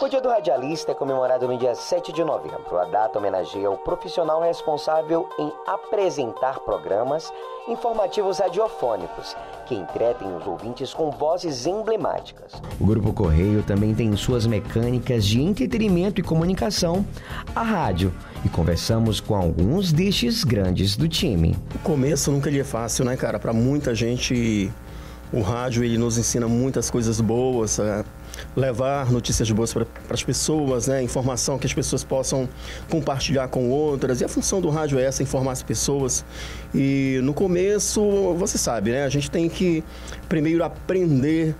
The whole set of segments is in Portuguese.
O Dia do Radialista é comemorado no dia 7 de novembro. A data homenageia o profissional responsável em apresentar programas informativos radiofônicos que entretem os ouvintes com vozes emblemáticas. O Grupo Correio também tem suas mecânicas de entretenimento e comunicação, a rádio, e conversamos com alguns destes grandes do time. O começo nunca é fácil, né, cara? Para muita gente, o rádio ele nos ensina muitas coisas boas. É levar notícias boas para as pessoas, né? informação que as pessoas possam compartilhar com outras. E a função do rádio é essa, informar as pessoas. E no começo, você sabe, né? a gente tem que primeiro aprender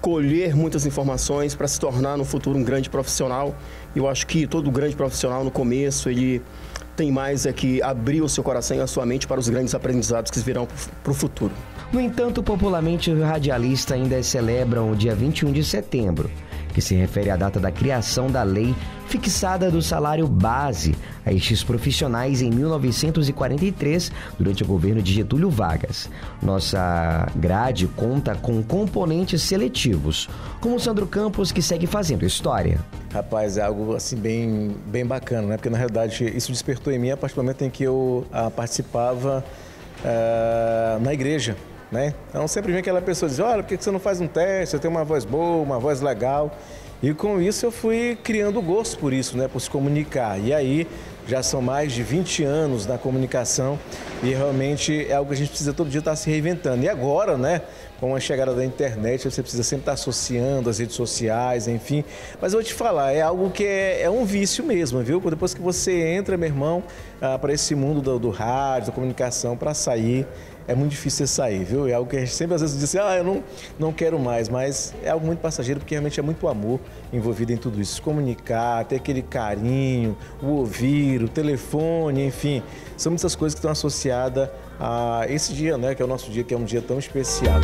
colher muitas informações para se tornar no futuro um grande profissional. Eu acho que todo grande profissional no começo ele tem mais é que abrir o seu coração e a sua mente para os grandes aprendizados que virão para o futuro. No entanto, popularmente, os radialistas ainda celebram o dia 21 de setembro, que se refere à data da criação da lei fixada do salário base a estes profissionais em 1943, durante o governo de Getúlio Vargas. Nossa grade conta com componentes seletivos, como Sandro Campos, que segue fazendo história. Rapaz, é algo assim bem, bem bacana, né? Porque na realidade isso despertou em mim a partir do momento em que eu ah, participava ah, na igreja. Né? Então sempre vem aquela pessoa dizer, olha, por que você não faz um teste? Você tem uma voz boa, uma voz legal. E com isso eu fui criando gosto por isso, né? Por se comunicar. E aí já são mais de 20 anos na comunicação e realmente é algo que a gente precisa todo dia estar se reinventando. E agora, né, com a chegada da internet, você precisa sempre estar associando as redes sociais, enfim. Mas eu vou te falar, é algo que é, é um vício mesmo, viu? Depois que você entra, meu irmão, ah, para esse mundo do, do rádio, da comunicação, para sair, é muito difícil você sair, viu? É algo que a gente sempre às vezes diz assim, ah, eu não, não quero mais, mas é algo muito passageiro porque realmente é muito amor envolvido em tudo isso. Se comunicar, ter aquele carinho, o ouvir, o telefone, enfim, são muitas coisas que estão associadas a esse dia, né? Que é o nosso dia, que é um dia tão especial.